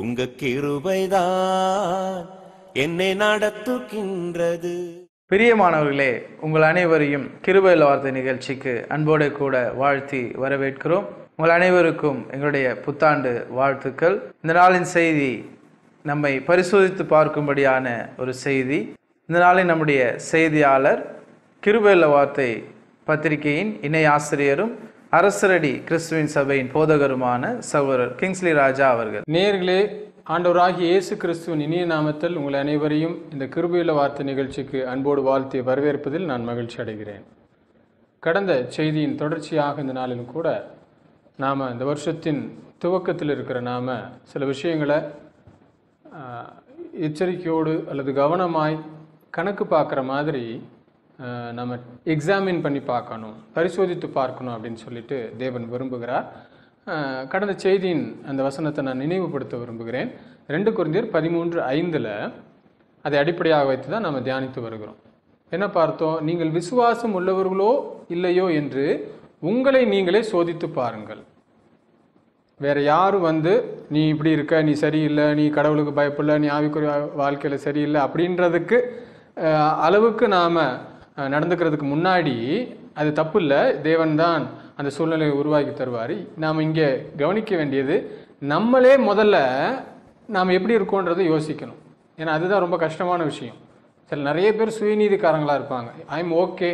உங்க கிருபைதான் என்னை நடத்துகின்றது. பிரியமானவர்களே உங்கள் அனைவரையும் கிருபையில் வார்த்தை நிகழ்ச்சிக்கு அன்போடு கூட வாழ்த்தி வரவேற்கிறோம். உங்கள் அனைவருக்கும் எங்களுடைய புத்தாண்டு வாழ்த்துக்கள். இந்த நாளின் செய்தி நம்மை பரிசோதித்து பார்க்கும்படியான ஒரு செய்தி. இந்த நாளின் நம்முடைய செய்தியாளர் கிருபையில் வார்த்தை பத்திரிகையின் இணை ஆசிரியரும் அரசரடி கிறிஸ்துவின் சபையின் போதகருமான சகோதரர் கிங்ஸ்லி ராஜா அவர்கள். நேர்களே ஆண்டவராகிய இயேசு கிறிஸ்துவின் இனிய நாமத்தில் உங்கள் அனைவரையும் இந்த கிருபியுள்ள வார்த்தை நிகழ்ச்சிக்கு அன்போடு வாழ்த்தி வரவேற்பதில் நான் மகிழ்ச்சி அடைகிறேன். கடந்த செய்தியின் தொடர்ச்சியாக இந்த நாளிலும் கூட நாம் இந்த வருஷத்தின் துவக்கத்தில் இருக்கிற நாம் சில விஷயங்களை எச்சரிக்கையோடு அல்லது கவனமாய் கணக்கு பார்க்குற மாதிரி நம்ம எக்ஸாமின் பண்ணி பார்க்கணும் பரிசோதித்து பார்க்கணும் அப்படின்னு சொல்லிட்டு தேவன் விரும்புகிறார். கடந்த செய்தியின் அந்த வசனத்தை நான் நினைவுபடுத்த விரும்புகிறேன். ரெண்டு குறைந்தர் பதிமூன்று ஐந்தில் அதை அடிப்படையாக வைத்து தான் நம்ம தியானித்து வருகிறோம். என்ன பார்த்தோம்? நீங்கள் விசுவாசம் உள்ளவர்களோ இல்லையோ என்று உங்களை நீங்களே சோதித்து பாருங்கள். வேற யாரும் வந்து நீ இப்படி இருக்க நீ சரியில்லை நீ கடவுளுக்கு பயப்படல நீ ஆவிக்குரிய வாழ்க்கையில் சரியில்லை அப்படின்றதுக்கு அளவுக்கு நாம் நடந்துக்கிறதுக்கு முன்னாடி அது தப்பு இல்லை தேவன் தான் அந்த சூழ்நிலையை உருவாக்கி தருவார். நாம் இங்கே கவனிக்க வேண்டியது நம்மளே முதல்ல நாம் எப்படி இருக்கோன்றதை யோசிக்கணும். ஏன்னா அதுதான் ரொம்ப கஷ்டமான விஷயம். சில நிறைய பேர் சுயநீதிக்காரங்களாக இருப்பாங்க. ஐ எம் ஓகே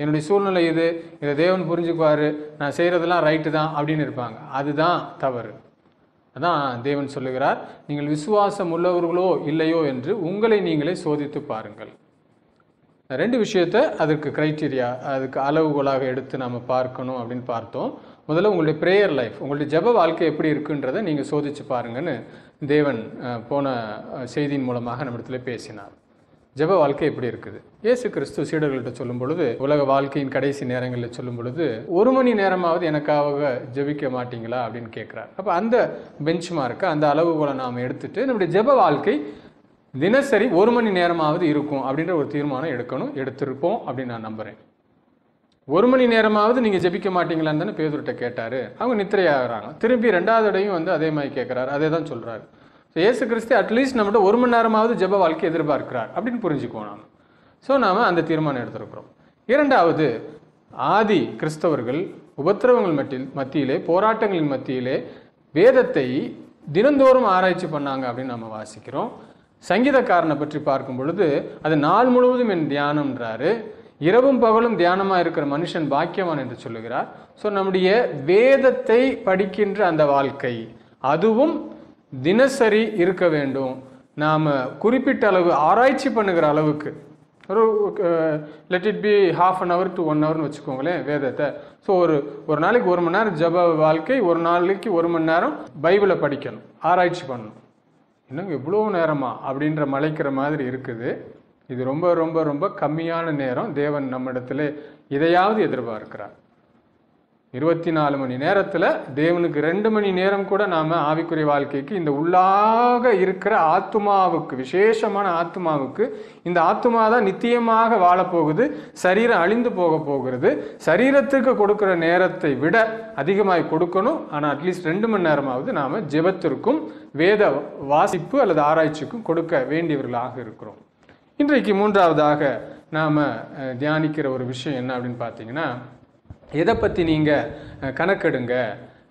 என்னுடைய சூழ்நிலை இது. இதை தேவன் புரிஞ்சுக்குவார். நான் செய்கிறதெல்லாம் ரைட்டு தான் அப்படின்னு இருப்பாங்க. அதுதான் தவறு. அதான் தேவன் சொல்லுகிறார். நீங்கள் விசுவாசம் உள்ளவர்களோ இல்லையோ என்று உங்களை நீங்களே சோதித்து பாருங்கள். ரெண்டு விஷயத்தை அதுக்கு க்ரைட்டீரியா அதுக்கு அளவுகோலாக எடுத்து நம்ம பார்க்கணும் அப்படின்னு பார்த்தோம். முதல்ல உங்களுடைய ப்ரேயர் லைஃப் உங்களுடைய ஜெப வாழ்க்கை எப்படி இருக்குன்றதை நீங்கள் சோதிச்சு பாருங்கன்னு தேவன் போன செய்தியின் மூலமாக நம்மிடத்துல பேசினார். ஜெப வாழ்க்கை எப்படி இருக்குது? இயேசு கிறிஸ்து சீடர்கள்ட்ட சொல்லும் பொழுது உலக வாழ்க்கையின் கடைசி நேரங்களில் சொல்லும் பொழுது ஒரு மணி நேரமாவது எனக்காக ஜெபிக்க மாட்டீங்களா அப்படின்னு கேட்குறார். அப்போ அந்த பெஞ்ச் மார்க்கை அந்த அளவுகோலை நாம் எடுத்துட்டு நம்முடைய ஜெப வாழ்க்கை தினசரி ஒரு மணி நேரமாவது இருக்கும் அப்படின்ற ஒரு தீர்மானம் எடுக்கணும் எடுத்திருப்போம் அப்படின்னு நான் நம்புகிறேன் ஒரு மணி நேரமாவது நீங்கள் ஜெபிக்க மாட்டீங்களான்னு தானே பேதுருட்ட கேட்டார். அவங்க நித்திரையாகிறாங்க. திருப்பி ரெண்டாவது இடையும் வந்து அதே மாதிரி கேட்குறாரு அதே தான் சொல்கிறாரு ஸோ ஏசு கிறிஸ்து அட்லீஸ்ட் நம்மகிட்ட ஒரு மணி நேரமாவது ஜெப வாழ்க்கை எதிர்பார்க்கிறார் அப்படின்னு புரிஞ்சுக்குவோம் நாம். ஸோ நாம் அந்த தீர்மானம் எடுத்திருக்கிறோம். இரண்டாவது ஆதி கிறிஸ்தவர்கள் உபத்திரவங்கள் மட்டில் மத்தியிலே போராட்டங்களின் மத்தியிலே வேதத்தை தினந்தோறும் ஆராய்ச்சி பண்ணாங்க அப்படின்னு நம்ம வாசிக்கிறோம். சங்கீதக்காரனை பற்றி பார்க்கும் பொழுது அது நாள் முழுவதும் என் தியானம்ன்றாரு. இரவும் பகலும் தியானமாக இருக்கிற மனுஷன் பாக்கியவான் என்று சொல்லுகிறார். ஸோ நம்முடைய வேதத்தை படிக்கின்ற அந்த வாழ்க்கை அதுவும் தினசரி இருக்க வேண்டும். நாம் குறிப்பிட்ட அளவு ஆராய்ச்சி பண்ணுகிற அளவுக்கு. ஒரு let it be half an hour to one ஹவர்னு வச்சுக்கோங்களேன் வேதத்தை. ஸோ ஒரு ஒரு நாளைக்கு ஒரு மணி நேரம் ஜப வாழ்க்கை ஒரு நாளைக்கு ஒரு மணி நேரம் பைபிளை படிக்கணும் ஆராய்ச்சி பண்ணணும். என்னங்க இவ்வளோ நேரமா அப்படின்ற மலைக்கிற மாதிரி இருக்குது. இது ரொம்ப ரொம்ப ரொம்ப கம்மியான நேரம் தேவன் நம்மிடத்துல இதையாவது எதிர்பார்க்கிறார். இருபத்தி நாலு மணி நேரத்தில் தேவனுக்கு ரெண்டு மணி நேரம் கூட நாம் ஆவிக்குரிய வாழ்க்கைக்கு இந்த உள்ளாக இருக்கிற ஆத்துமாவுக்கு விசேஷமான ஆத்துமாவுக்கு இந்த ஆத்துமா தான் நித்தியமாக வாழப்போகுது சரீரம் அழிந்து போக போகிறது. சரீரத்துக்கு கொடுக்குற நேரத்தை விட அதிகமாய் கொடுக்கணும். ஆனால் அட்லீஸ்ட் ரெண்டு மணி நேரமாவது நாம் ஜெபத்திற்கும் வேத வாசிப்பு அல்லது ஆராய்ச்சிக்கும் கொடுக்க வேண்டியவர்களாக இருக்கிறோம். இன்றைக்கு மூன்றாவதாக நாம் தியானிக்கிற ஒரு விஷயம் என்ன அப்படின்னு பார்த்தீங்கன்னா எதை பற்றி நீங்கள் கணக்கெடுங்க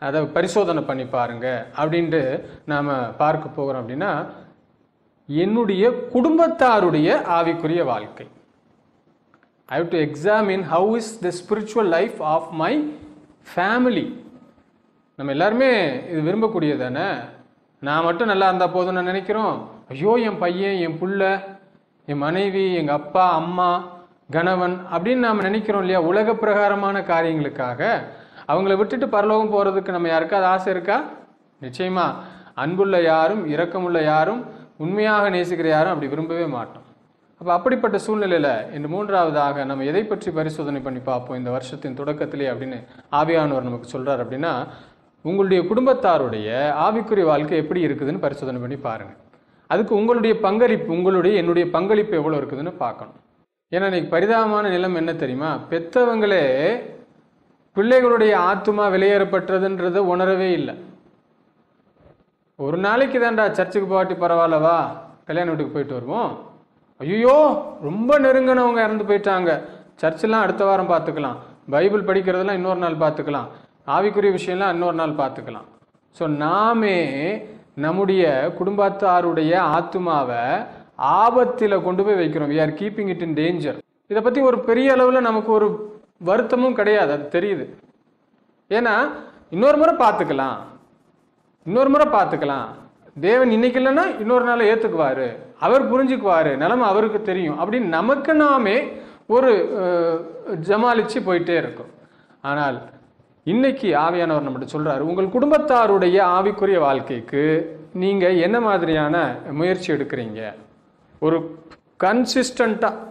அதை பரிசோதனை பண்ணி பாருங்க அப்படின்ட்டு நாம் பார்க்க போகிறோம் அப்படின்னா என்னுடைய குடும்பத்தாருடைய ஆவிக்குரிய வாழ்க்கை. I have to examine how is the spiritual life of my family நம்ம எல்லாருமே இது விரும்பக்கூடியது தானே? நான் மட்டும் நல்லா இருந்தால் போதும்னு நினைக்கிறோம். ஐயோ என் பையன் என் புள்ள என் மனைவி எங்கள் அப்பா அம்மா கணவன் அப்படின்னு நாம் நினைக்கிறோம் இல்லையா? உலக பிரகாரமான காரியங்களுக்காக. அவங்கள விட்டுட்டு பரலோகம் போகிறதுக்கு நம்ம யாருக்காவது ஆசை இருக்கா? நிச்சயமா. அன்புள்ள யாரும் இரக்கமுள்ள யாரும் உண்மையாக நேசிக்கிற யாரும் அப்படி விரும்பவே மாட்டோம். அப்போ அப்படிப்பட்ட சூழ்நிலையில் இந்த மூன்றாவதாக நம்ம எதை பற்றி பரிசோதனை பண்ணி பார்ப்போம்? இந்த வருஷத்தின் தொடக்கத்திலே அப்படின்னு ஆவியானவர் நமக்கு சொல்கிறார் அப்படின்னா உங்களுடைய குடும்பத்தாருடைய ஆவிக்குரிய வாழ்க்கை எப்படி இருக்குதுன்னு பரிசோதனை பண்ணி பாருங்கள் அதுக்கு உங்களுடைய பங்களிப்பு உங்களுடைய என்னுடைய பங்களிப்பு எவ்வளோ இருக்குதுன்னு பார்க்கணும். ஏன்னா இன்னைக்கு பரிதாபமான நிலம் என்ன தெரியுமா? பெத்தவங்களே பிள்ளைகளுடைய ஆத்துமா வெளியேறப்பட்டதுன்றதை உணரவே இல்லை. ஒரு நாளைக்கு தான்டா சர்ச்சுக்கு போகாட்டி பரவாயில்லவா கல்யாண வீட்டுக்கு போயிட்டு வருவோம். ஐயோ ரொம்ப நெருங்கினவங்க இறந்து போயிட்டாங்க. சர்ச்செல்லாம் அடுத்த வாரம் பார்த்துக்கலாம். பைபிள் படிக்கிறதெல்லாம் இன்னொரு நாள் பார்த்துக்கலாம். ஆவிக்குரிய விஷயம்லாம் இன்னொரு நாள் பார்த்துக்கலாம். ஸோ நாமே நம்முடைய குடும்பத்தாருடைய ஆத்துமாவை ஆபத்தில் கொண்டு போய் வைக்கிறோம். We are keeping it in danger இதை பற்றி ஒரு பெரிய அளவில் நமக்கு ஒரு வருத்தமும் கிடையாது. அது தெரியுது. ஏன்னா இன்னொரு முறை பார்த்துக்கலாம். இன்னொரு முறை பார்த்துக்கலாம். தேவன் இன்னைக்கு இல்லைன்னா இன்னொரு நாள் ஏற்றுக்குவாரு அவர் புரிஞ்சுக்குவார். நிலமை அவருக்கு தெரியும். அப்படின்னு நமக்கு நாமே ஒரு அஹ், ஜமாலிச்சு போயிட்டே இருக்கும். ஆனால் இன்னைக்கு ஆவியானவர் நம்மகிட்ட சொல்கிறாரு உங்கள் குடும்பத்தாருடைய ஆவிக்குரிய வாழ்க்கைக்கு நீங்கள் என்ன மாதிரியான முயற்சி எடுக்கிறீங்க? ஒரு கன்சிஸ்டண்ட்டாக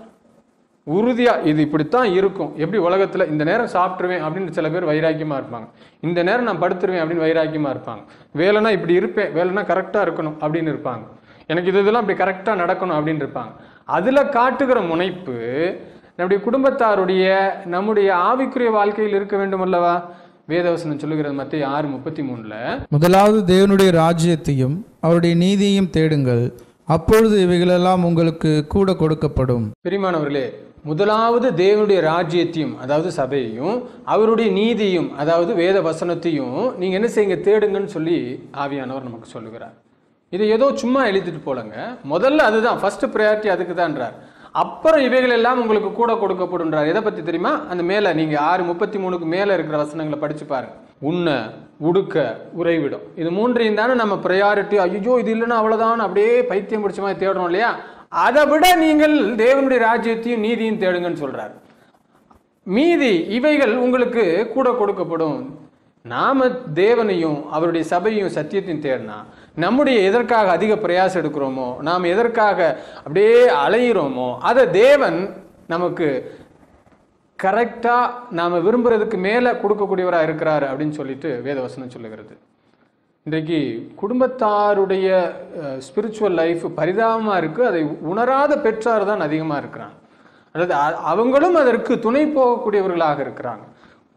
உறுதியாக இது இப்படித்தான் இருக்கும். எப்படி உலகத்தில் இந்த நேரம் சாப்பிட்ருவேன் அப்படின்னு சில பேர் வைராக்கியமாக இருப்பாங்க. இந்த நேரம் நான் படுத்துருவேன் அப்படின்னு வைராக்கியமாக இருப்பாங்க. வேலைனா இப்படி இருப்பேன் வேலைனா கரெக்டாக இருக்கணும் அப்படின்னு இருப்பாங்க. எனக்கு இது இதெல்லாம் இப்படி கரெக்டாக நடக்கணும் அப்படின்னு இருப்பாங்க. அதில் காட்டுகிற முனைப்பு நம்முடைய குடும்பத்தாருடைய நம்முடைய ஆவிக்குரிய வாழ்க்கையில் இருக்க வேண்டும் அல்லவா? வேதவசனம் சொல்லுகிறது மத்திய ஆறு முப்பத்தி மூணில் முதலாவது தேவனுடைய ராஜ்யத்தையும் அவருடைய நீதியையும் தேடுங்கள். அப்பொழுது இவைகளெல்லாம் உங்களுக்கு கூட கொடுக்கப்படும். பிரிமானவர்களே முதலாவது தேவனுடைய ராஜ்யத்தையும் அதாவது சபையையும் அவருடைய நீதியும் அதாவது வேத வசனத்தையும் நீங்கள் என்ன செய்யுங்க? தேடுங்கன்னு சொல்லி ஆவியானவர் நமக்கு சொல்லுகிறார். இது ஏதோ சும்மா எழுதிட்டு போலங்க. முதல்ல அதுதான் ஃபர்ஸ்ட் ப்ரையாரிட்டி அதுக்கு தான்றார் அப்புறம் இவைகள் எல்லாம் உங்களுக்கு கூட கொடுக்கப்படுன்றார் எதை பற்றி தெரியுமா? அந்த மேலே நீங்கள் ஆறு முப்பத்தி மூணுக்கு மேலே இருக்கிற வசனங்களை படிச்சு பாருங்க. உன்னை உடுக்க உறைவிடும். இது மூன்றையும் தானே நம்ம ப்ரையாரிட்டி ஐயோ இது இல்லைன்னா அவ்வளோதான் அப்படியே பைத்தியம் பிடிச்ச மாதிரி தேடுறோம் இல்லையா? அதை விட நீங்கள் தேவனுடைய ராஜ்யத்தையும் நீதியும் தேடுங்கன்னு சொல்கிறார் மீதி இவைகள் உங்களுக்கு கூட கொடுக்கப்படும். நாம தேவனையும் அவருடைய சபையும் சத்தியத்தையும் தேடினா நம்முடைய எதற்காக அதிக பிரயாசம் எடுக்கிறோமோ நாம் எதற்காக அப்படியே அலையிறோமோ அதை தேவன் நமக்கு கரெக்டாக நாம் விரும்புகிறதுக்கு மேலே கொடுக்கக்கூடியவராக இருக்கிறார் அப்படின்னு சொல்லிட்டு வேதவசனம் சொல்லுகிறது. இன்றைக்கு குடும்பத்தாருடைய ஸ்பிரிச்சுவல் லைஃப் பரிதாபமாக இருக்குது அதை உணராத பெற்றார் தான் அதிகமாக இருக்கிறாங்க. அதாவது அவங்களும் அதற்கு துணை போகக்கூடியவர்களாக இருக்கிறாங்க.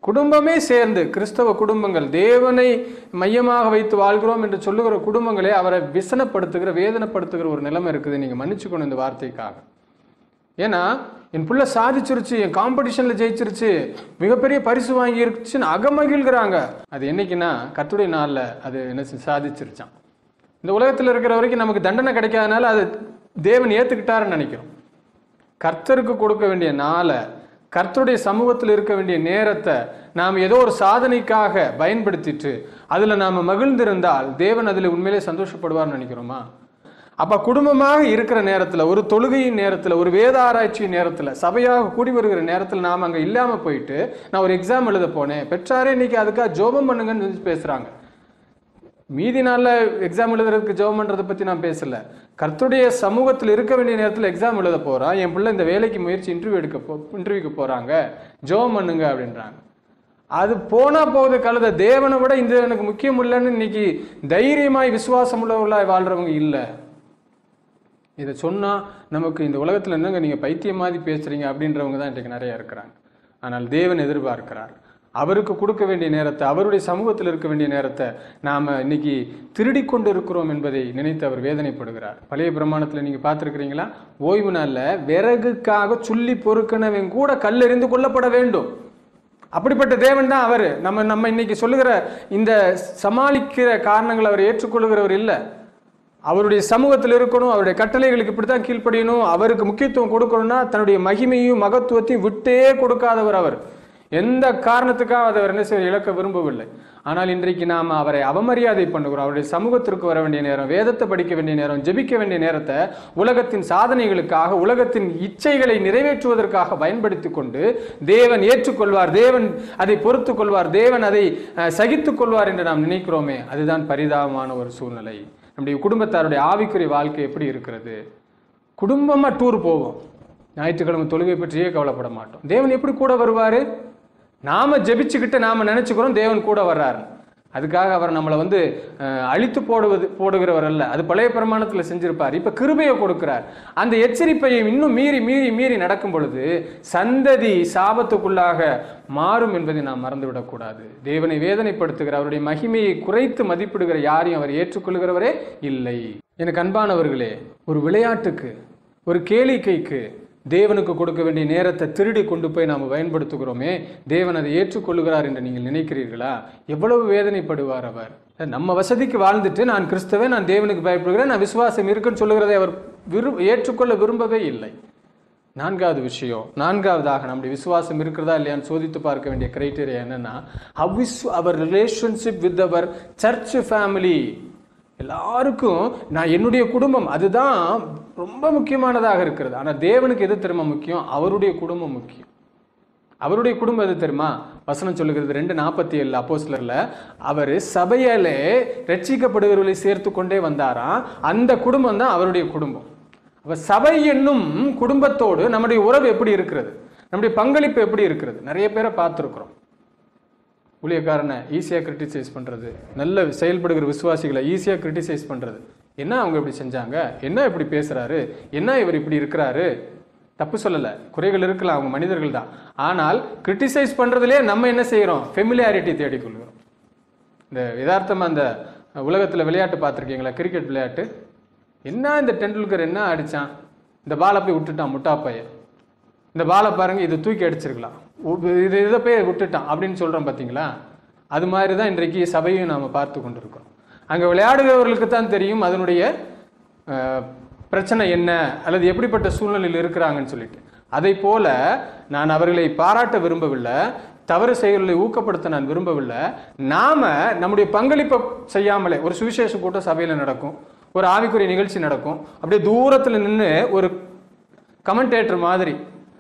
குடும்பமே சேர்ந்து கிறிஸ்தவ குடும்பங்கள் தேவனை மையமாக வைத்து வாழ்கிறோம் என்று சொல்லுகிற குடும்பங்களே அவரை விசனப்படுத்துகிற வேதனைப்படுத்துகிற ஒரு நிலைமை இருக்குது. நீங்கள் மன்னிச்சுக்கணும் இந்த வார்த்தைக்காக. ஏன்னா என் புள்ள சாதிச்சிருச்சு என் காம்படிஷன்ல ஜெயிச்சிருச்சு மிகப்பெரிய பரிசு வாங்கிருச்சுன்னு அகமகிழ்கிறாங்க. அது என்னைக்குன்னா கத்துடைய நாளில் அது என்ன சாதிச்சிருச்சான் இந்த உலகத்தில் இருக்கிற வரைக்கும் நமக்கு தண்டனை கிடைக்காதனால அது தேவன் ஏத்துக்கிட்டாருன்னு நினைக்கிறோம். கர்த்தருக்கு கொடுக்க வேண்டிய நாளை கர்த்தருடைய சமூகத்தில் இருக்க வேண்டிய நேரத்தை நாம் ஏதோ ஒரு சாதனைக்காக பயன்படுத்திட்டு அதுல நாம மகிழ்ந்திருந்தால் தேவன் அதில் உண்மையிலே சந்தோஷப்படுவார்னு நினைக்கிறோமா? அப்போ குடும்பமாக இருக்கிற நேரத்தில் ஒரு தொழுகையின் நேரத்தில் ஒரு வேத ஆராய்ச்சி நேரத்தில் சபையாக கூடி வருகிற நேரத்தில் நாம் அங்கே இல்லாமல் போயிட்டு நான் ஒரு எக்ஸாம் எழுத போனேன். பெற்றாரே இன்னைக்கு அதுக்காக ஜோபம் பண்ணுங்கன்னு பேசுகிறாங்க மீதி நாளில் எக்ஸாம் எழுதுறதுக்கு ஜெபம் பண்ணுறதை பற்றி நான் பேசல. கர்த்துடைய சமூகத்தில் இருக்க வேண்டிய நேரத்தில் எக்ஸாம் எழுத போகிறான் என் பிள்ளை இந்த வேலைக்கு முயற்சி இன்டர்வியூ எடுக்க போ இன்டர்வியூக்கு போகிறாங்க ஜெபம் பண்ணுங்க அப்படின்றாங்க. அது போனால் போகுது கழுத. தேவனை விட இந்த எனக்கு முக்கியம் இல்லைன்னு இன்னைக்கு தைரியமாய் விசுவாசம் உள்ளவர்களாய் வாழ்றவங்க இல்லை. இதை சொன்னால் நமக்கு இந்த உலகத்தில் என்னங்க நீங்கள் பைத்தியம் மாதிரி பேசுகிறீங்க அப்படின்றவங்க தான் இன்றைக்கு நிறைய இருக்கிறாங்க. ஆனால் தேவன் எதிர்பார்க்கிறார். அவருக்கு கொடுக்க வேண்டிய நேரத்தை அவருடைய சமூகத்தில் இருக்க வேண்டிய நேரத்தை நாம் இன்னைக்கு திருடி கொண்டு இருக்கிறோம் என்பதை நினைத்து அவர் வேதனைப்படுகிறார். பழைய பிரமாணத்தில் நீங்கள் பார்த்துருக்கிறீங்களா? ஓய்வு நாளில் விறகுக்காக சொல்லி பொறுக்கினவன் கூட கல்லெறிந்து கொள்ளப்பட வேண்டும். அப்படிப்பட்ட தேவன் தான் அவர். நம்ம நம்ம இன்னைக்கு சொல்லுகிற இந்த சமாளிக்கிற காரணங்களை அவர் ஏற்றுக்கொள்கிறவர் இல்லை. அவருடைய சமூகத்தில் இருக்கணும் அவருடைய கட்டளைகளுக்கு இப்படி தான் கீழ்ப்படியணும் அவருக்கு முக்கியத்துவம் கொடுக்கணும்னா தன்னுடைய மகிமையும் மகத்துவத்தையும் விட்டே கொடுக்காதவர் அவர். எந்த காரணத்துக்காக அதை அவர் என்ன செய்ய இழக்க விரும்பவில்லை. ஆனால் இன்றைக்கு நாம் அவரை அவமரியாதை பண்ணுகிறோம். அவருடைய சமூகத்திற்கு வர வேண்டிய நேரம் வேதத்தை படிக்க வேண்டிய நேரம் ஜெபிக்க வேண்டிய நேரத்தை உலகத்தின் சாதனைகளுக்காக உலகத்தின் இச்சைகளை நிறைவேற்றுவதற்காக பயன்படுத்தி கொண்டு தேவன் ஏற்றுக்கொள்வார். தேவன் அதை பொறுத்து கொள்வார். தேவன் அதை அஹ், சகித்துக் கொள்வார் என்று நாம் நினைக்கிறோமே. அதுதான் பரிதாபமான ஒரு சூழ்நிலை. நம்முடைய குடும்பத்தாருடைய ஆவிக்குரிய வாழ்க்கை எப்படி இருக்கிறது? குடும்பமாக டூர் போவோம். ஞாயிற்றுக்கிழமை தொழுகை பற்றியே கவலைப்பட மாட்டோம். தேவன் எப்படி கூட வருவார்? நாம் ஜெபிச்சுக்கிட்டு நாம் நினச்சிக்கிறோம் தேவன் கூட வர்றாருன்னு அதுக்காக அவர் நம்மளை வந்து அழித்து போடுவது போடுகிறவர் அல்ல. அது பழைய பிரமாணத்தில் செஞ்சிருப்பார். இப்போ கிருபையை கொடுக்கிறார். அந்த எச்சரிப்பையை இன்னும் மீறி மீறி மீறி நடக்கும் பொழுது சந்ததி சாபத்துக்குள்ளாக மாறும் என்பதை நாம் மறந்துவிடக்கூடாது. தேவனை வேதனைப்படுத்துகிற அவருடைய மகிமையை குறைத்து மதிப்பிடுகிற யாரையும் அவர் ஏற்றுக்கொள்கிறவரே இல்லை. எனக்கு அன்பானவர்களே ஒரு விளையாட்டுக்கு ஒரு கேளிக்கைக்கு தேவனுக்கு கொடுக்க வேண்டிய நேரத்தை திருடி கொண்டு போய் நாம் பயன்படுத்துகிறோமே தேவன் அதை ஏற்றுக்கொள்கிறார் என்று நீங்கள் நினைக்கிறீர்களா? எவ்வளவு வேதனைப்படுவார் அவர். நம்ம வசதிக்கு வாழ்ந்துட்டு நான் கிறிஸ்தவன் நான் தேவனுக்கு பயப்படுகிறேன் நான் விசுவாசம் இருக்குன்னு சொல்லுகிறதை அவர் விரு ஏற்றுக்கொள்ள விரும்பவே இல்லை. நான்காவது விஷயம் நான்காவதாக நம்முடைய விசுவாசம் இருக்கிறதா இல்லையான்னு சோதித்து பார்க்க வேண்டிய கிரைட்டீரியா என்னென்னா how is our relationship with our church family எல்லாருக்கும் நான் என்னுடைய குடும்பம் அதுதான் ரொம்ப முக்கியமானதாக இருக்கிறது. ஆனால் தேவனுக்கு எது தெரியுமா முக்கியம்? அவருடைய குடும்பம் முக்கியம். அவருடைய குடும்பம் எது தெரியுமா? வசனம் சொல்லுகிறது ரெண்டு நாற்பத்தி ஏழு அப்போஸ்லர்ல அவர் சபையாலே ரட்சிக்கப்படுகிறவர்களை சேர்த்து கொண்டே வந்தாராம். அந்த குடும்பம் தான் அவருடைய குடும்பம். அப்போ சபை என்னும் குடும்பத்தோடு நம்முடைய உறவு எப்படி இருக்கிறது? நம்முடைய பங்களிப்பு எப்படி இருக்கிறது? நிறைய பேரை பார்த்துருக்குறோம். ஊழியக்காரனை ஈஸியாக கிரிட்டிசைஸ் பண்ணுறது நல்ல செயல்படுகிற விசுவாசிகளை ஈஸியாக கிரிட்டிசைஸ் பண்ணுறது என்ன அவங்க இப்படி செஞ்சாங்க? என்ன இப்படி பேசுகிறாரு என்ன இவர் இப்படி இருக்கிறாரு? தப்பு சொல்லலை. குறைகள் இருக்கலாம் அவங்க மனிதர்கள் தான். ஆனால் கிரிட்டிசைஸ் பண்ணுறதுலே நம்ம என்ன செய்கிறோம் ஃபெமிலியாரிட்டி தேடிக்கொள்கிறோம் இந்த யதார்த்தமாக அந்த உலகத்தில் விளையாட்டு பார்த்துருக்கீங்களா? கிரிக்கெட் விளையாட்டு. என்ன இந்த டெண்டுல்கர் என்ன அடித்தான் இந்த பாலை போய் விட்டுட்டான் முட்டாப்பையை. இந்த பாலை பாருங்கள் இது தூக்கி அடிச்சிருக்கலாம். இது இதை போய் விட்டுட்டான் அப்படின்னு சொல்கிறோம் பார்த்தீங்களா அது மாதிரி தான் இன்றைக்கு சபையும் நாம் பார்த்து கொண்டிருக்கிறோம் அங்கே விளையாடுகிறவர்களுக்கு தான் தெரியும் அதனுடைய பிரச்சனை என்ன அல்லது எப்படிப்பட்ட சூழ்நிலையில் இருக்கிறாங்கன்னு சொல்லிட்டு. அதை போல நான் அவர்களை பாராட்ட விரும்பவில்லை தவறு செயல்களை ஊக்கப்படுத்த நான் விரும்பவில்லை. நாம நம்முடைய பங்களிப்பை செய்யாமலே ஒரு சுவிசேஷ கூட்டம் சபையில் நடக்கும் ஒரு ஆவிக்குரிய நிகழ்ச்சி நடக்கும் அப்படியே தூரத்தில் நின்று ஒரு கமெண்டேட்டர் மாதிரி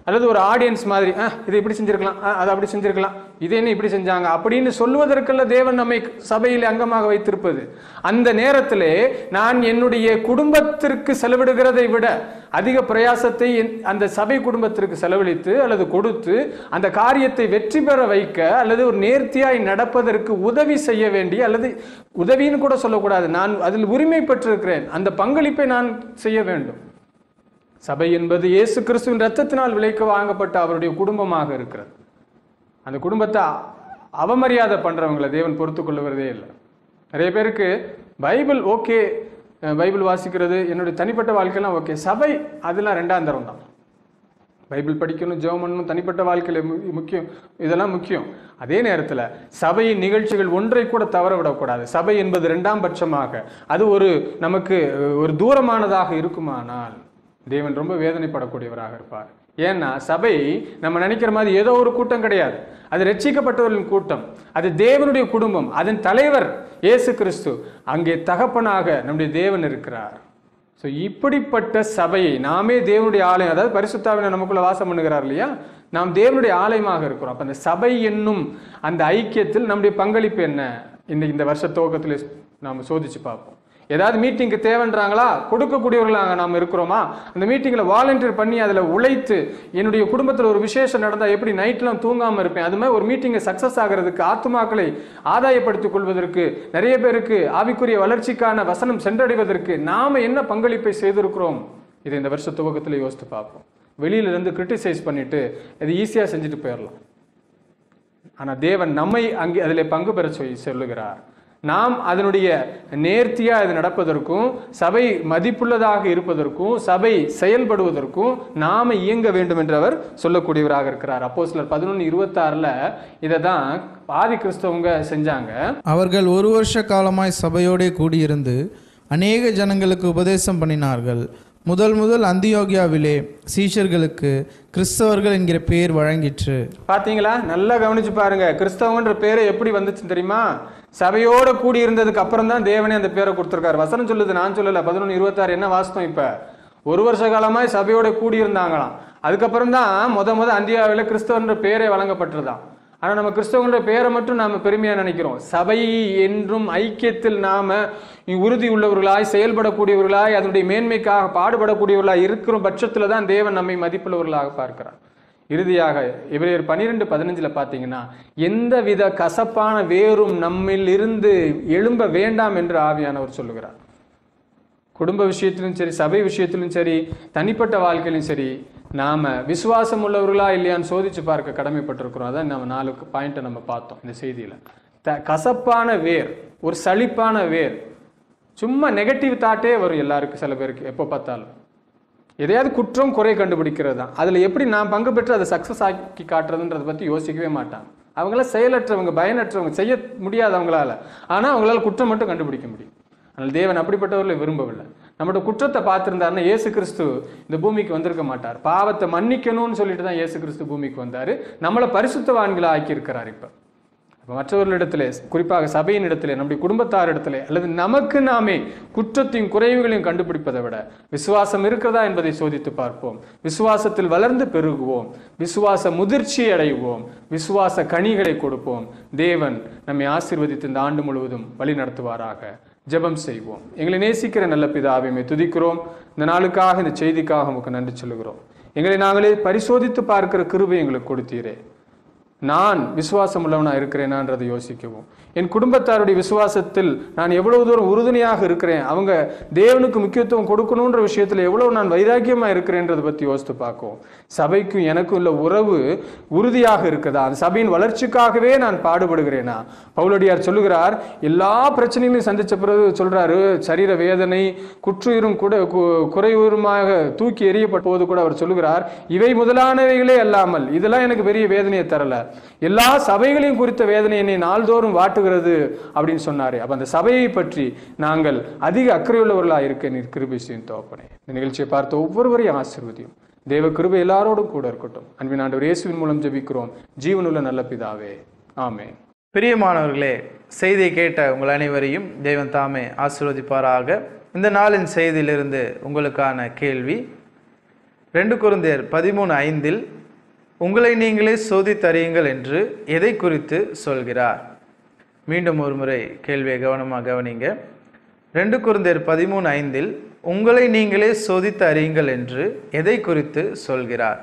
அல்லது ஒரு ஆடியன்ஸ் மாதிரி ஆ இதை இப்படி செஞ்சிருக்கலாம் ஆ, அதை அப்படி செஞ்சிருக்கலாம் இதை என்ன இப்படி செஞ்சாங்க? அப்படின்னு சொல்வதற்கல்ல தேவன் நம்மை சபையில் அங்கமாக வைத்திருப்பது. அந்த நேரத்தில் நான் என்னுடைய குடும்பத்திற்கு செலவிடுகிறதை விட அதிக பிரயாசத்தை என்- அந்த சபை குடும்பத்திற்கு செலவழித்து அல்லது கொடுத்து அந்த காரியத்தை வெற்றி பெற வைக்க அல்லது ஒரு நேர்த்தியாய் நடப்பதற்கு உதவி செய்ய வேண்டிய அல்லது உதவின்னு கூட சொல்லக்கூடாது. நான் அதில் உரிமை பெற்றிருக்கிறேன். அந்த பங்களிப்பை நான் செய்ய வேண்டும். சபை என்பது இயேசு கிறிஸ்துவின் ரத்தத்தினால் விலைக்கு வாங்கப்பட்ட அவருடைய குடும்பமாக இருக்கிறது. அந்த குடும்பத்தை அவமரியாதை பண்ணுறவங்களை தேவன் பொறுத்து கொள்ளுகிறதே இல்லை. நிறைய பேருக்கு பைபிள் ஓகே பைபிள் வாசிக்கிறது என்னுடைய தனிப்பட்ட வாழ்க்கையெல்லாம் ஓகே. சபை அதெல்லாம் ரெண்டாம் தரம் தான். பைபிள் படிக்கணும் ஜெபம் பண்ணணும் தனிப்பட்ட வாழ்க்கையில் முக்கியம் இதெல்லாம் முக்கியம். அதே நேரத்தில் சபையின் நிகழ்ச்சிகள் ஒன்றை கூட தவற விடக்கூடாது. சபை என்பது இரண்டாம் பட்சமாக அது ஒரு நமக்கு ஒரு தூரமானதாக இருக்குமானால் தேவன் ரொம்ப வேதனைப்படக்கூடியவராக இருப்பார். ஏன்னா சபை நம்ம நினைக்கிற மாதிரி ஏதோ ஒரு கூட்டம் கிடையாது. அது ரட்சிக்கப்பட்டவர்களின் கூட்டம். அது தேவனுடைய குடும்பம் அதன் தலைவர் இயேசு கிறிஸ்து. அங்கே தகப்பனாக நம்முடைய தேவன் இருக்கிறார். ஸோ இப்படிப்பட்ட சபையை நாமே தேவனுடைய ஆலயம் அதாவது பரிசுத்தாவின நமக்குள்ள வாசம் பண்ணுகிறார் இல்லையா? நாம் தேவனுடைய ஆலயமாக இருக்கிறோம். அப்போ அந்த சபை என்னும் அந்த ஐக்கியத்தில் நம்முடைய பங்களிப்பு என்ன? இந்த இந்த வருஷ துவக்கத்தில் நாம் சோதிச்சு பார்ப்போம். ஏதாவது மீட்டிங்க்கு தேவைன்றாங்களா? கொடுக்கக்கூடியவர்களாக நாம் இருக்கிறோமா? அந்த மீட்டிங்கில் வாலண்டியர் பண்ணி அதில் உழைத்து என்னுடைய குடும்பத்தில் ஒரு விசேஷம் நடந்தால் எப்படி நைட்லாம் தூங்காமல் இருப்பேன்? அது மாதிரி ஒரு மீட்டிங்கை சக்ஸஸ் ஆகிறதுக்கு ஆத்துமாக்களை ஆதாயப்படுத்திக் கொள்வதற்கு நிறைய பேருக்கு ஆவிக்குரிய வளர்ச்சிக்கான வசனம் சென்றடைவதற்கு நாம் என்ன பங்களிப்பை செய்திருக்கிறோம்? இதை இந்த வருஷ துவக்கத்தில் யோசித்து பார்ப்போம். வெளியிலிருந்து கிரிட்டிசைஸ் பண்ணிட்டு இது ஈஸியாக செஞ்சுட்டு போயிடலாம். ஆனால் தேவன் நம்மை அங்கே அதில் பங்கு பெற சொல்லி சொல்லுகிறார். நாம் அதனுடைய நேர்த்தியா இது நடப்பதற்கும் சபை மதிப்புள்ளதாக இருப்பதற்கும் சபை செயல்படுவதற்கும் நாம இயங்க வேண்டும் என்று அவர் சொல்லக்கூடியவராக இருக்கிறார். அப்போ சிலர் பதினொன்று இருபத்தாறில் இதை தான் ஆதி கிறிஸ்தவங்க செஞ்சாங்க. அவர்கள் ஒரு வருஷ காலமாய் சபையோடே கூடியிருந்து அநேக ஜனங்களுக்கு உபதேசம் பண்ணினார்கள். முதல் முதல் அந்தியோகியாவிலே சீஷர்களுக்கு கிறிஸ்தவர்கள் என்கிற பெயர் வழங்கிற்று. பாத்தீங்களா? நல்லா கவனிச்சு பாருங்க. கிறிஸ்தவன்ற பேரை எப்படி வந்துச்சு தெரியுமா? சபையோட கூடியிருந்ததுக்கு அப்புறம் தான் தேவனே அந்த பேரை கொடுத்துருக்காரு. வசனம் சொல்லுது நான் சொல்லலை. பதினொன்று இருபத்தாறு என்ன வாஸ்தவம் இப்போ? ஒரு வருஷ காலமாய் சபையோட கூடி இருந்தாங்களாம் அதுக்கப்புறம் தான் முத முத அந்தியாவில் கிறிஸ்தவன்ற பேரே வழங்கப்பட்டிருந்தான் ஆனால் நம்ம கிறிஸ்தவங்களோட பேரை மட்டும் நாம் பெருமையாக நினைக்கிறோம். சபை என்றும் ஐக்கியத்தில் நாம் உறுதி உள்ளவர்களாய் செயல்படக்கூடியவர்களாய் அதனுடைய மேன்மைக்காக பாடுபடக்கூடியவர்களாய் இருக்கிற பட்சத்தில் தான் தேவன் நம்மை மதிப்புள்ளவர்களாக பார்க்கிறார். இறுதியாக இவரையர் பன்னிரெண்டு பதினஞ்சில் பார்த்தீங்கன்னா எந்தவித கசப்பான வேரும் நம்மில் இருந்து எழும்ப வேண்டாம் என்று ஆவியானவர் சொல்லுகிறார். குடும்ப விஷயத்திலும் சரி சபை விஷயத்திலும் சரி தனிப்பட்ட வாழ்க்கையிலும் சரி நாம் விசுவாசம் உள்ளவர்களா இல்லையான்னு சோதிச்சு பார்க்க கடமைப்பட்டிருக்கிறோம். அதான் நம்ம நாலு பாயிண்ட்டை நம்ம பார்த்தோம் இந்த செய்தியில். த கசப்பான வேர் ஒரு சலிப்பான வேர். சும்மா நெகட்டிவ் தாட்டே வரும் எல்லாருக்கும் சில பேருக்கு எப்போ பார்த்தாலும். எதையாவது குற்றம் குறை கண்டுபிடிக்கிறது தான். அதில் எப்படி நான் பங்கு பெற்று அதை சக்ஸஸ் ஆக்கி காட்டுறதுன்றதை பற்றி யோசிக்கவே மாட்டாங்க. அவங்களாம் செயலற்றவங்க பயனற்றவங்க செய்ய முடியாதவங்களால ஆனால் அவங்களால குற்றம் மட்டும் கண்டுபிடிக்க முடியும். ஆனால் தேவன் அப்படிப்பட்டவர்களை விரும்பவில்லை. நம்மளோட குற்றத்தை பார்த்துருந்தாருன்னா ஏசு கிறிஸ்து இந்த பூமிக்கு வந்திருக்க மாட்டார். பாவத்தை மன்னிக்கணும்னு சொல்லிட்டு தான் ஏசு கிறிஸ்து பூமிக்கு வந்தார். நம்மளை பரிசுத்தவான்களை ஆக்கியிருக்கிறார் இப்போ. மற்றவர்களிடத்திலே குறிப்பாக சபையின் இடத்திலே நம்முடைய குடும்பத்தார் இடத்திலே அல்லது நமக்கு நாமே குற்றத்தையும் குறைவுகளையும் கண்டுபிடிப்பதை விட விசுவாசம் இருக்கிறதா என்பதை சோதித்து பார்ப்போம். விசுவாசத்தில் வளர்ந்து பெருகுவோம். விசுவாச முதிர்ச்சி அடைவோம். விசுவாச கனிகளை கொடுப்போம். தேவன் நம்மை ஆசீர்வதித்து இந்த ஆண்டு முழுவதும் வழி நடத்துவாராக. ஜெபம் செய்வோம். எங்களை நேசிக்கிற நல்ல பிதாவையுமே துதிக்கிறோம். இந்த நாளுக்காக இந்த செய்திக்காக உமக்கு நன்றி சொல்லுகிறோம். எங்களை நாங்களே பரிசோதித்து பார்க்கிற கிருபை எங்களுக்கு கொடுத்தீரே. நான் விசுவாசம் உள்ளவனாக இருக்கிறேனான்றதை யோசிக்கவும். என் குடும்பத்தாருடைய விசுவாசத்தில் நான் எவ்வளவு தூரம் உறுதுணையாக இருக்கிறேன் அவங்க தேவனுக்கு முக்கியத்துவம் கொடுக்கணுன்ற விஷயத்தில் எவ்வளவு நான் வைராக்கியமாக இருக்கிறேன்றதை பற்றி யோசித்து பார்க்கவும். சபைக்கும் எனக்கும் உள்ள உறவு உறுதியாக இருக்குதா? அந்த சபையின் வளர்ச்சிக்காகவே நான் பாடுபடுகிறேனா? பவுலடியார் சொல்லுகிறார் எல்லா பிரச்சனைகளையும் சந்தித்த பிறகு சொல்கிறாரு சரீர வேதனை குற்றுயிரும் கூட கு- தூக்கி எறியப்பட்ட போது கூட அவர் சொல்லுகிறார் இவை முதலானவைகளே அல்லாமல் இதெல்லாம் எனக்கு பெரிய வேதனையை தரலை. எல்லா சபைகளையும் குறித்த வேதனை என்னை நாள்தோறும் வாட்டுகிறது அப்படின்னு சொன்னார். அப்ப அந்த சபையை பற்றி நாங்கள் அதிக அக்கறையுள்ளவர்களாக இருக்க நீர் கிருபை செய்யும் தோப்பனே இந்த நிகழ்ச்சியை பார்த்த ஒவ்வொருவரையும் ஆசிர்வதியும். தேவ கிருபை எல்லாரோடும் கூட இருக்கட்டும். அன்பின் ஆண்டவர் இயேசுவின் மூலம் ஜெபிக்கிறோம். ஜீவனுள்ள நல்ல பிதாவே. ஆமே பிரியமானவர்களே செய்தியை கேட்ட உங்கள் அனைவரையும் தெய்வம் தாமே ஆசிர்வதிப்பாராக. இந்த நாளின் செய்தியிலிருந்து உங்களுக்கான கேள்வி ரெண்டு குருந்தையர் பதிமூணு ஐந்தில் உங்களை நீங்களே சோதித்தறியுங்கள் என்று எதை குறித்து சொல்கிறார்? மீண்டும் ஒரு முறை கேள்வியை கவனமாக கவனிங்க. ரெண்டு குருந்தேர் பதிமூணு ஐந்தில் உங்களை நீங்களே சோதித்து அறியுங்கள் என்று எதை குறித்து சொல்கிறார்?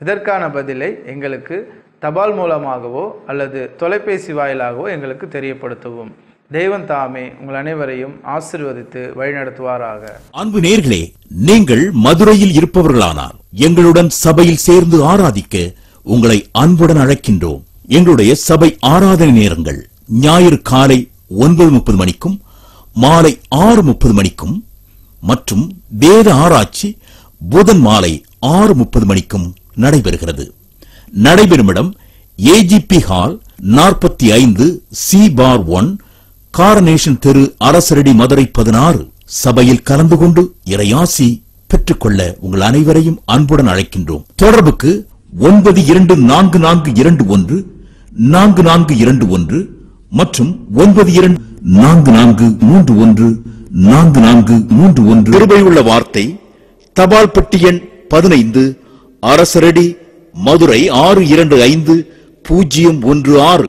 இதற்கான பதிலை எங்களுக்கு தபால் மூலமாகவோ அல்லது தொலைபேசி வாயிலாகவோ எங்களுக்கு தெரியப்படுத்தவும். தெய்வம் தாமே உங்கள் அனைவரையும் ஆசீர்வதித்து வழிநடத்துவாராக. அன்பு நேர்களே நீங்கள் மதுரையில் இருப்பவர்களானார் எங்களுடன் சபையில் சேர்ந்து ஆராதிக்க உங்களை அன்புடன் அழைக்கின்றோம். எங்களுடைய சபை ஆராதனை நேரங்கள் ஞாயிறு காலை ஒன்பது முப்பது மணிக்கும் மாலை ஆறு முப்பது மணிக்கும் மற்றும் வேத ஆராய்ச்சி புதன் மாலை ஆறு முப்பது மணிக்கும் நடைபெறுகிறது. நடைபெறும் இடம் ஏஜிபி ஹால் நாற்பத்தி ஐந்து சி பார் ஒன் காரனேஷன் தெரு அரசரடி மதுரை பதினாறு சபையில் கலந்து கொண்டு இறையாசி பெற்றுக்கொள்ள உங்கள் அனைவரையும் அன்புடன் அழைக்கின்றோம். தொடர்புக்கு ஒன்பது இரண்டு நான்கு நான்கு இரண்டு ஒன்று நான்கு நான்கு இரண்டு ஒன்று மற்றும் ஒன்பது இரண்டு நான்கு நான்கு மூன்று ஒன்று நான்கு நான்கு மூன்று ஒன்று. கிருபையுள்ள வார்த்தை தபால் பெட்டி எண் பதினைந்து அரசரடி மதுரை ஆறு இரண்டு ஐந்து பூஜ்ஜியம் ஒன்று ஆறு.